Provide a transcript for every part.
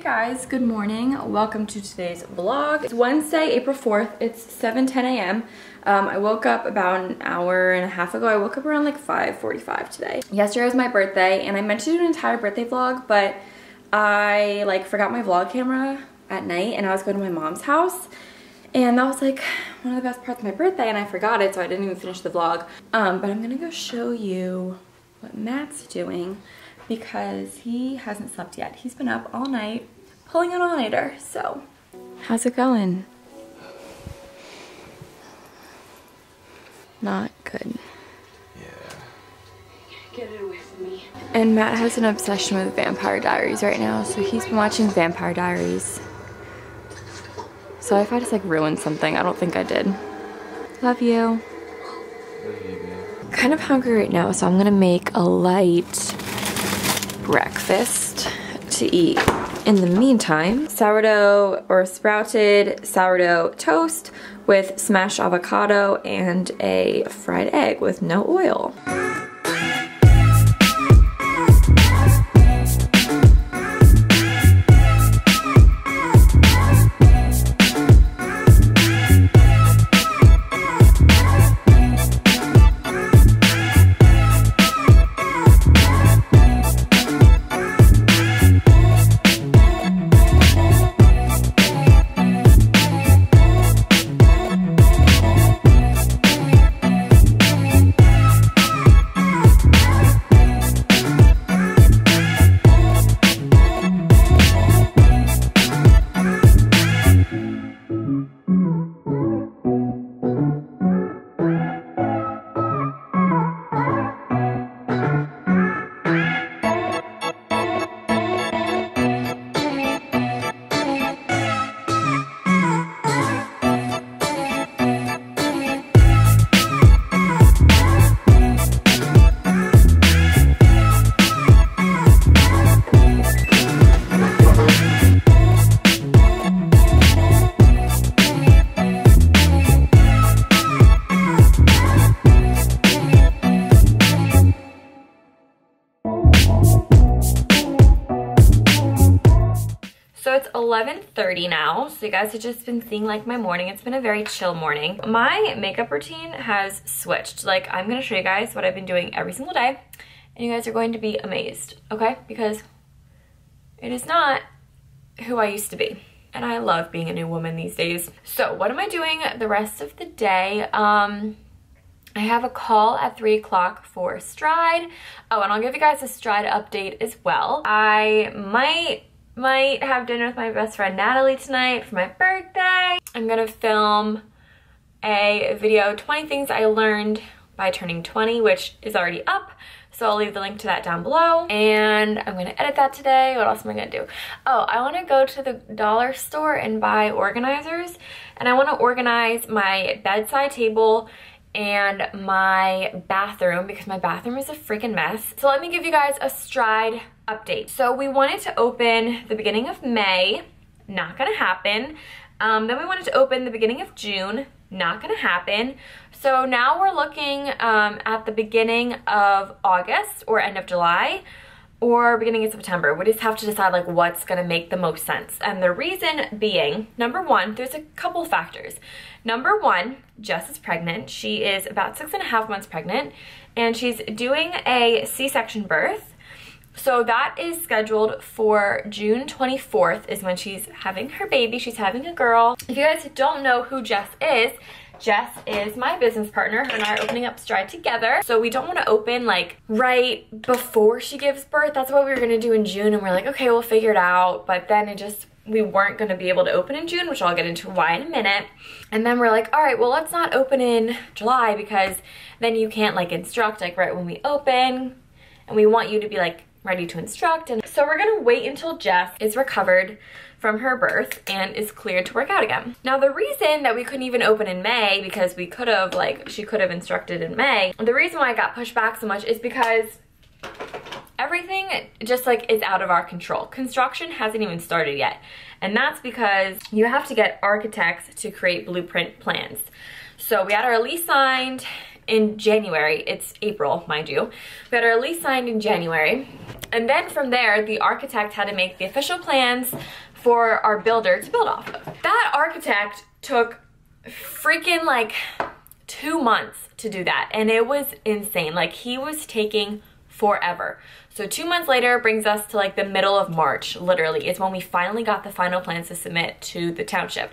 Hey guys, good morning. Welcome to today's vlog. It's Wednesday, April 4th. It's 7, 10 a.m. Um, I woke up about an hour and a half ago. I woke up around like 5.45 today. Yesterday was my birthday and I meant to do an entire birthday vlog, but I like forgot my vlog camera at night and I was going to my mom's house and that was like one of the best parts of my birthday and I forgot it so I didn't even finish the vlog. Um, but I'm gonna go show you what Matt's doing because he hasn't slept yet. He's been up all night pulling an all-nighter. So, how's it going? Not good. Yeah. Get it away from me. And Matt has an obsession with Vampire Diaries right now, so he's been watching Vampire Diaries. So if I just like ruined something, I don't think I did. Love you. Kind of hungry right now, so I'm gonna make a light breakfast to eat. In the meantime, sourdough or sprouted sourdough toast with smashed avocado and a fried egg with no oil. So you guys have just been seeing like my morning. It's been a very chill morning. My makeup routine has switched. Like I'm gonna show you guys what I've been doing every single day, and you guys are going to be amazed, okay? Because it is not who I used to be. And I love being a new woman these days. So what am I doing the rest of the day? Um, I have a call at 3 o'clock for Stride. Oh, and I'll give you guys a Stride update as well. I might might have dinner with my best friend Natalie tonight for my birthday. I'm gonna film a video, 20 things I learned by turning 20, which is already up. So I'll leave the link to that down below. And I'm gonna edit that today. What else am I gonna do? Oh, I wanna go to the dollar store and buy organizers. And I wanna organize my bedside table and my bathroom because my bathroom is a freaking mess. So let me give you guys a stride update. So we wanted to open the beginning of May, not gonna happen. Um, then we wanted to open the beginning of June, not gonna happen. So now we're looking um, at the beginning of August or end of July or beginning of September. We just have to decide like what's gonna make the most sense. And the reason being, number one, there's a couple factors. Number one, Jess is pregnant. She is about six and a half months pregnant and she's doing a C-section birth. So that is scheduled for June 24th is when she's having her baby. She's having a girl. If you guys don't know who Jess is, Jess is my business partner. Her and I are opening up Stride together. So we don't want to open like right before she gives birth. That's what we were going to do in June. And we're like, okay, we'll figure it out. But then it just, we weren't going to be able to open in June, which I'll get into why in a minute. And then we're like, all right, well, let's not open in July because then you can't like instruct like right when we open. And we want you to be like ready to instruct. And so we're gonna wait until Jess is recovered from her birth and is cleared to work out again. Now the reason that we couldn't even open in May because we could have like, she could have instructed in May. The reason why I got pushed back so much is because everything just like is out of our control. Construction hasn't even started yet. And that's because you have to get architects to create blueprint plans. So we had our lease signed in January. It's April, mind you. Had our lease signed in January. And then from there, the architect had to make the official plans for our builder to build off of. That architect took freaking like two months to do that. And it was insane. Like he was taking forever. So two months later brings us to like the middle of March, literally, It's when we finally got the final plans to submit to the township.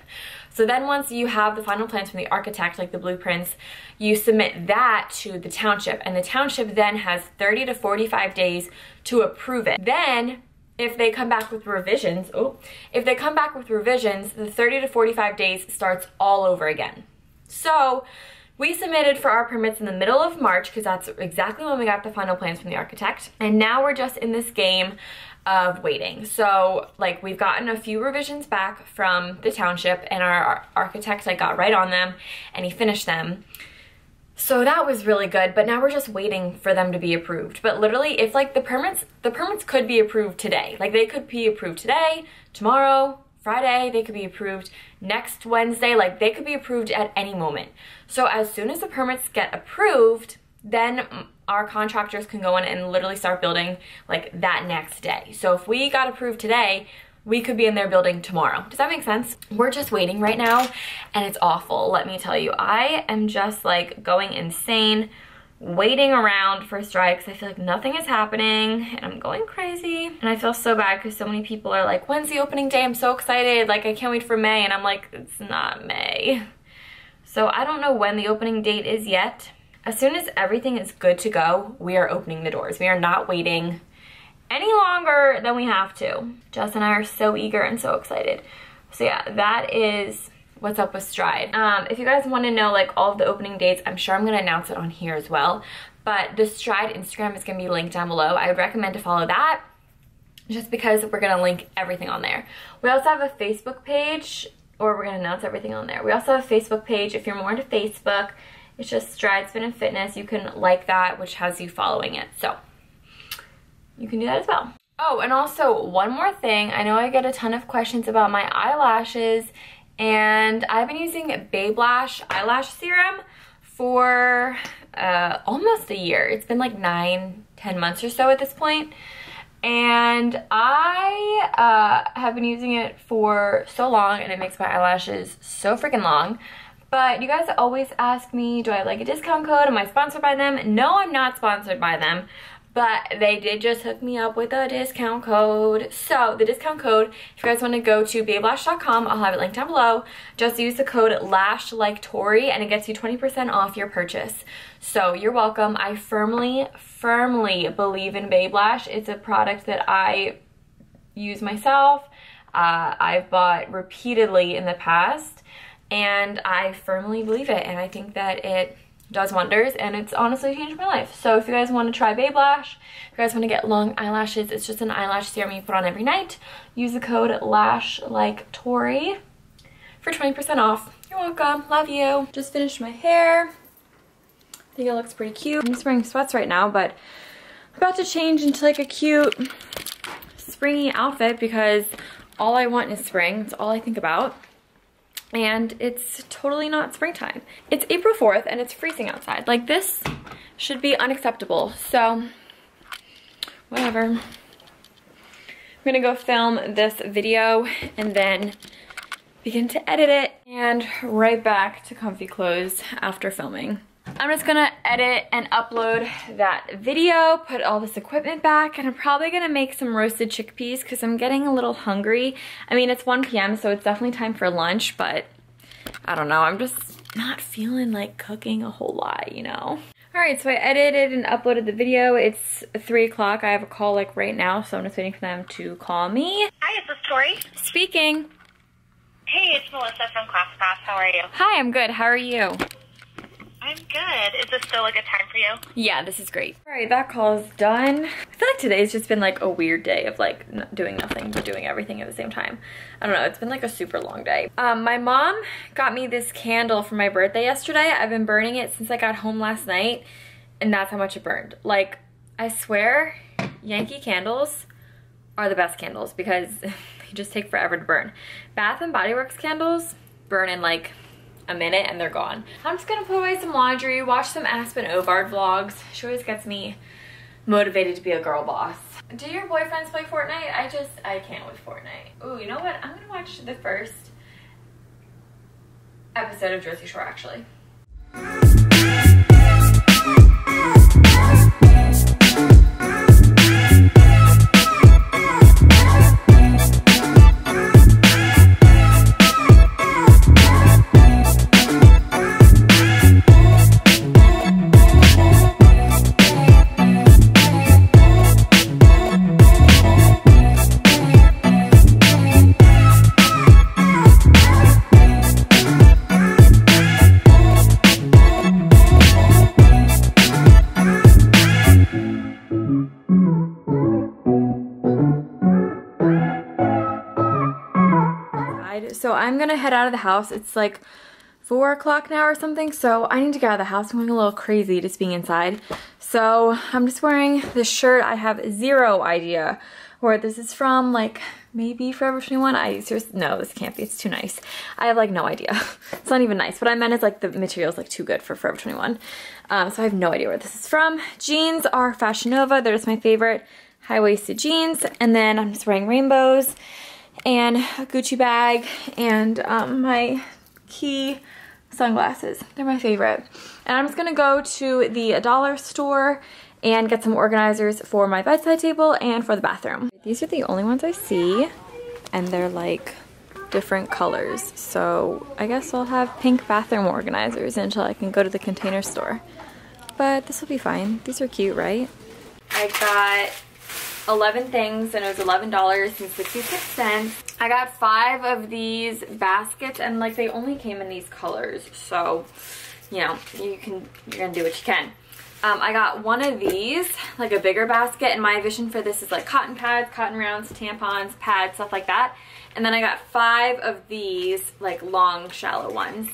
So then once you have the final plans from the architect, like the blueprints, you submit that to the township and the township then has 30 to 45 days to approve it. Then if they come back with revisions, oh, if they come back with revisions, the 30 to 45 days starts all over again. So we submitted for our permits in the middle of March because that's exactly when we got the final plans from the architect. And now we're just in this game of waiting. So like we've gotten a few revisions back from the township and our architect like got right on them and he finished them. So that was really good, but now we're just waiting for them to be approved. But literally if like the permits, the permits could be approved today. Like they could be approved today, tomorrow, Friday, they could be approved next Wednesday, like they could be approved at any moment. So as soon as the permits get approved, then our contractors can go in and literally start building like that next day. So if we got approved today, we could be in their building tomorrow. Does that make sense? We're just waiting right now and it's awful, let me tell you. I am just like going insane waiting around for strikes. I feel like nothing is happening and I'm going crazy. And I feel so bad because so many people are like, when's the opening day? I'm so excited. Like, I can't wait for May. And I'm like, it's not May. So I don't know when the opening date is yet. As soon as everything is good to go, we are opening the doors. We are not waiting any longer than we have to. Jess and I are so eager and so excited. So yeah, that is what's up with Stride. Um, if you guys want to know like all of the opening dates, I'm sure I'm going to announce it on here as well. But the Stride Instagram is going to be linked down below. I would recommend to follow that just because we're going to link everything on there. We also have a Facebook page or we're going to announce everything on there. We also have a Facebook page if you're more into Facebook. It's just Stride Spin and Fitness. You can like that, which has you following it. So you can do that as well. Oh, and also one more thing. I know I get a ton of questions about my eyelashes and I've been using Babelash eyelash serum for uh, almost a year. It's been like nine, ten months or so at this point. And I uh, have been using it for so long and it makes my eyelashes so freaking long. But you guys always ask me, do I like a discount code? Am I sponsored by them? No, I'm not sponsored by them but they did just hook me up with a discount code. So the discount code, if you guys want to go to babelash.com, I'll have it linked down below. Just use the code LASHLikeTori and it gets you 20% off your purchase. So you're welcome. I firmly, firmly believe in Babelash. It's a product that I use myself. Uh, I've bought repeatedly in the past and I firmly believe it and I think that it does wonders and it's honestly changed my life. So if you guys want to try Babelash, if you guys want to get long eyelashes, it's just an eyelash serum you put on every night. Use the code Lash Like Tori for 20% off. You're welcome. Love you. Just finished my hair. I think it looks pretty cute. I'm just wearing sweats right now, but I'm about to change into like a cute springy outfit because all I want is spring. It's all I think about and it's totally not springtime. It's April 4th and it's freezing outside. Like this should be unacceptable. So whatever. I'm gonna go film this video and then begin to edit it and right back to comfy clothes after filming. I'm just gonna edit and upload that video, put all this equipment back, and I'm probably gonna make some roasted chickpeas because I'm getting a little hungry. I mean, it's 1 p.m., so it's definitely time for lunch, but I don't know, I'm just not feeling like cooking a whole lot, you know? All right, so I edited and uploaded the video. It's three o'clock. I have a call like right now, so I'm just waiting for them to call me. Hi, is this Tori? Speaking. Hey, it's Melissa from ClassPass. How are you? Hi, I'm good. How are you? I'm good. Is this still a good time for you? Yeah, this is great. All right, that call is done. I feel like today's just been like a weird day of like not doing nothing but doing everything at the same time. I don't know, it's been like a super long day. Um, my mom got me this candle for my birthday yesterday. I've been burning it since I got home last night and that's how much it burned. Like, I swear, Yankee candles are the best candles because they just take forever to burn. Bath and Body Works candles burn in like a minute and they're gone. I'm just gonna put away some laundry, watch some Aspen Ovard vlogs. She always gets me motivated to be a girl boss. Do your boyfriends play Fortnite? I just, I can't with Fortnite. Ooh, you know what? I'm gonna watch the first episode of Jersey Shore actually. I'm gonna head out of the house. It's like four o'clock now or something. So I need to get out of the house. I'm going a little crazy just being inside. So I'm just wearing this shirt. I have zero idea where this is from. Like maybe Forever 21. I seriously, no, this can't be. It's too nice. I have like no idea. it's not even nice. What I meant is like the material is like too good for Forever 21. Um, so I have no idea where this is from. Jeans are Fashion Nova. They're just my favorite high-waisted jeans. And then I'm just wearing rainbows and a Gucci bag and um, my Quay sunglasses. They're my favorite. And I'm just gonna go to the dollar store and get some organizers for my bedside table and for the bathroom. These are the only ones I see and they're like different colors. So I guess I'll have pink bathroom organizers until I can go to the container store. But this will be fine. These are cute, right? I got 11 things and it was $11.66. I got five of these baskets and like they only came in these colors. So, you know, you can, you're gonna do what you can. Um, I got one of these, like a bigger basket, and my vision for this is like cotton pads, cotton rounds, tampons, pads, stuff like that. And then I got five of these, like long, shallow ones.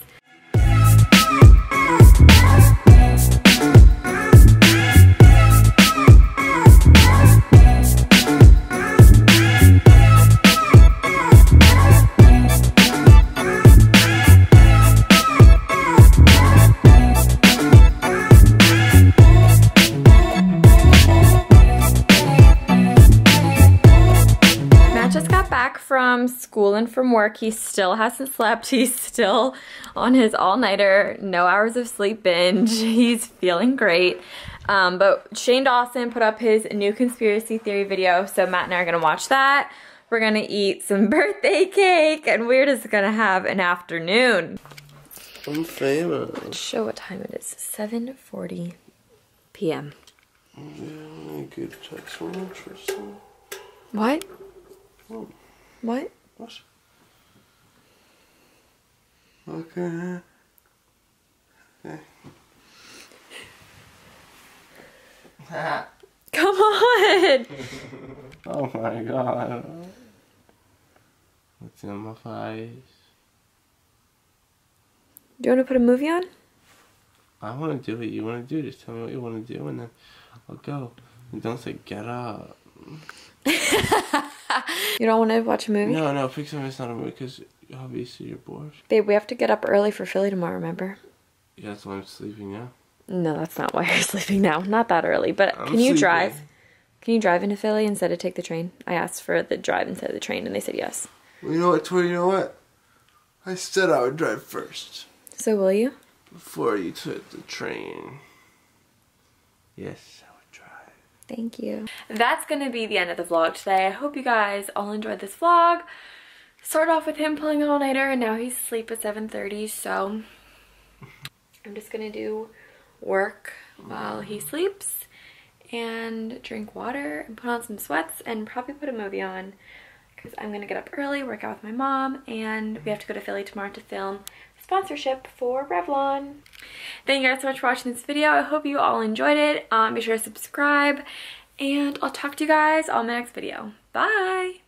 School and from work. He still hasn't slept. He's still on his all-nighter, no hours of sleep binge. He's feeling great. Um, but Shane Dawson put up his new conspiracy theory video, so Matt and I are gonna watch that. We're gonna eat some birthday cake, and we're just gonna have an afternoon. I'm famous. Let's show what time it is. 7.40 p.m. Yeah, good text from What? Oh. What? What? Okay. Uh, okay. Come on! oh my god. What's in my face? Do you want to put a movie on? I want to do what you want to do. Just tell me what you want to do and then I'll go. And don't say get up. you don't want to watch a movie? No, no, something that's not a movie because obviously you're bored. Babe, we have to get up early for Philly tomorrow, remember? Yeah, that's why I'm sleeping now. No, that's not why you're sleeping now. Not that early, but I'm can you sleeping. drive? Can you drive into Philly instead of take the train? I asked for the drive instead of the train and they said yes. Well, you know what, Tori, you know what? I said I would drive first. So will you? Before you took the train. Yes. Thank you. That's gonna be the end of the vlog today. I hope you guys all enjoyed this vlog. Start off with him pulling an all-nighter and now he's asleep at 7.30 so I'm just gonna do work while he sleeps and drink water and put on some sweats and probably put a movie on because I'm gonna get up early, work out with my mom, and we have to go to Philly tomorrow to film sponsorship for Revlon. Thank you guys so much for watching this video. I hope you all enjoyed it. Um, be sure to subscribe and I'll talk to you guys on my next video. Bye!